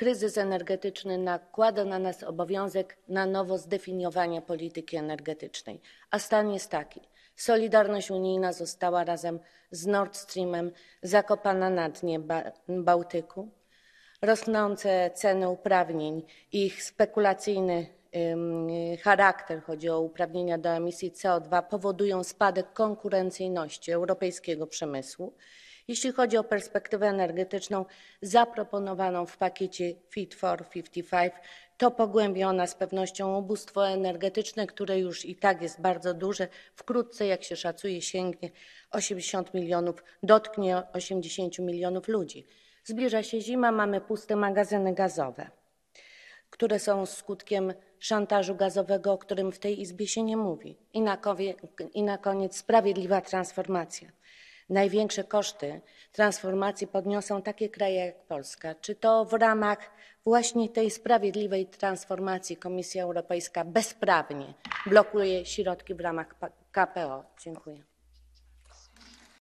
kryzys energetyczny nakłada na nas obowiązek na nowo zdefiniowania polityki energetycznej, a stan jest taki. Solidarność unijna została razem z Nord Streamem zakopana na dnie ba Bałtyku. Rosnące ceny uprawnień i ich spekulacyjny charakter, chodzi o uprawnienia do emisji CO2, powodują spadek konkurencyjności europejskiego przemysłu. Jeśli chodzi o perspektywę energetyczną zaproponowaną w pakiecie Fit for 55, to pogłębi ona z pewnością ubóstwo energetyczne, które już i tak jest bardzo duże. Wkrótce, jak się szacuje, sięgnie 80 milionów, dotknie 80 milionów ludzi. Zbliża się zima, mamy puste magazyny gazowe, które są skutkiem szantażu gazowego, o którym w tej Izbie się nie mówi. I na, kowie, i na koniec sprawiedliwa transformacja. Największe koszty transformacji podniosą takie kraje jak Polska. Czy to w ramach właśnie tej sprawiedliwej transformacji Komisja Europejska bezprawnie blokuje środki w ramach KPO? Dziękuję.